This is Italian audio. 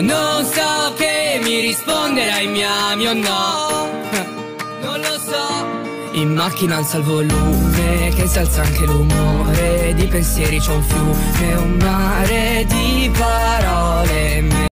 Non so che mi risponderai mi ami o no. Non lo so. In macchina alza il volume Che si alza anche l'umore. Di pensieri c'è un fiume Un mare